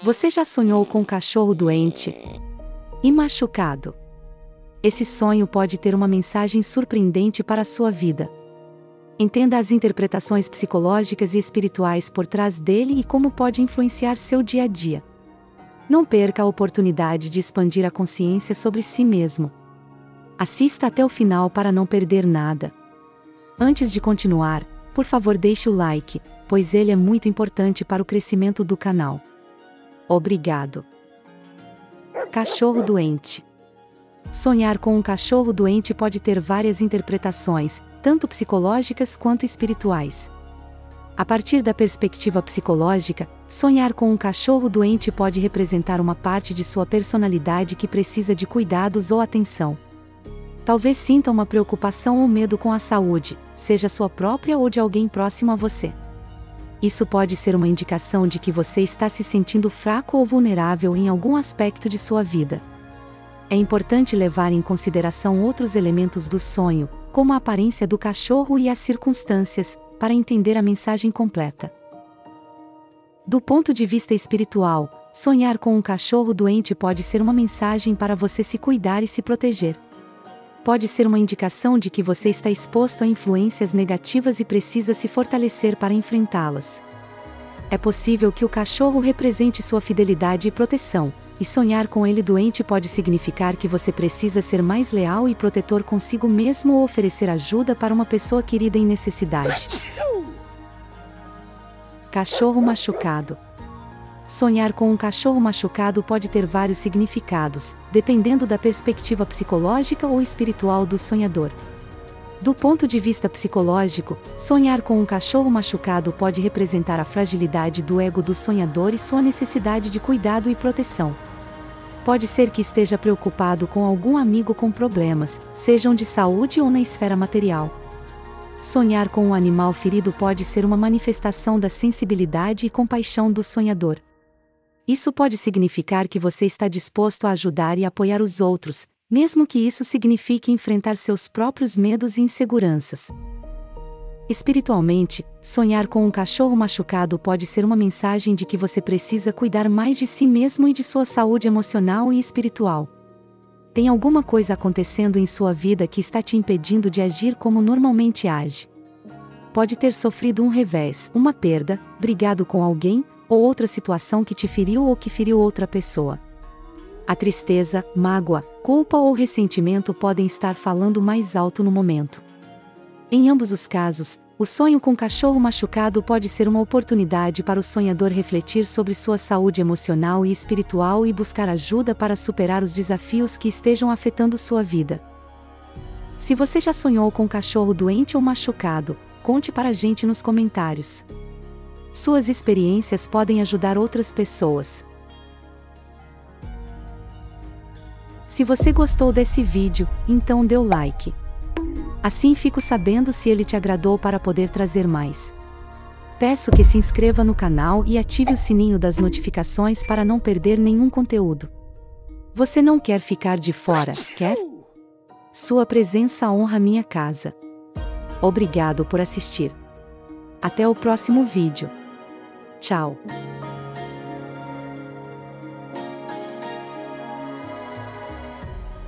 Você já sonhou com um cachorro doente e machucado? Esse sonho pode ter uma mensagem surpreendente para a sua vida. Entenda as interpretações psicológicas e espirituais por trás dele e como pode influenciar seu dia a dia. Não perca a oportunidade de expandir a consciência sobre si mesmo. Assista até o final para não perder nada. Antes de continuar, por favor deixe o like, pois ele é muito importante para o crescimento do canal. Obrigado. Cachorro doente. Sonhar com um cachorro doente pode ter várias interpretações, tanto psicológicas quanto espirituais. A partir da perspectiva psicológica, sonhar com um cachorro doente pode representar uma parte de sua personalidade que precisa de cuidados ou atenção. Talvez sinta uma preocupação ou medo com a saúde, seja sua própria ou de alguém próximo a você. Isso pode ser uma indicação de que você está se sentindo fraco ou vulnerável em algum aspecto de sua vida. É importante levar em consideração outros elementos do sonho, como a aparência do cachorro e as circunstâncias, para entender a mensagem completa. Do ponto de vista espiritual, sonhar com um cachorro doente pode ser uma mensagem para você se cuidar e se proteger. Pode ser uma indicação de que você está exposto a influências negativas e precisa se fortalecer para enfrentá-las. É possível que o cachorro represente sua fidelidade e proteção, e sonhar com ele doente pode significar que você precisa ser mais leal e protetor consigo mesmo ou oferecer ajuda para uma pessoa querida em necessidade. Cachorro machucado. Sonhar com um cachorro machucado pode ter vários significados, dependendo da perspectiva psicológica ou espiritual do sonhador. Do ponto de vista psicológico, sonhar com um cachorro machucado pode representar a fragilidade do ego do sonhador e sua necessidade de cuidado e proteção. Pode ser que esteja preocupado com algum amigo com problemas, sejam de saúde ou na esfera material. Sonhar com um animal ferido pode ser uma manifestação da sensibilidade e compaixão do sonhador. Isso pode significar que você está disposto a ajudar e apoiar os outros, mesmo que isso signifique enfrentar seus próprios medos e inseguranças. Espiritualmente, sonhar com um cachorro machucado pode ser uma mensagem de que você precisa cuidar mais de si mesmo e de sua saúde emocional e espiritual. Tem alguma coisa acontecendo em sua vida que está te impedindo de agir como normalmente age. Pode ter sofrido um revés, uma perda, brigado com alguém, ou outra situação que te feriu ou que feriu outra pessoa. A tristeza, mágoa, culpa ou ressentimento podem estar falando mais alto no momento. Em ambos os casos, o sonho com cachorro machucado pode ser uma oportunidade para o sonhador refletir sobre sua saúde emocional e espiritual e buscar ajuda para superar os desafios que estejam afetando sua vida. Se você já sonhou com um cachorro doente ou machucado, conte para a gente nos comentários. Suas experiências podem ajudar outras pessoas. Se você gostou desse vídeo, então dê o like. Assim fico sabendo se ele te agradou para poder trazer mais. Peço que se inscreva no canal e ative o sininho das notificações para não perder nenhum conteúdo. Você não quer ficar de fora, quer? Sua presença honra minha casa. Obrigado por assistir. Até o próximo vídeo. Tchau.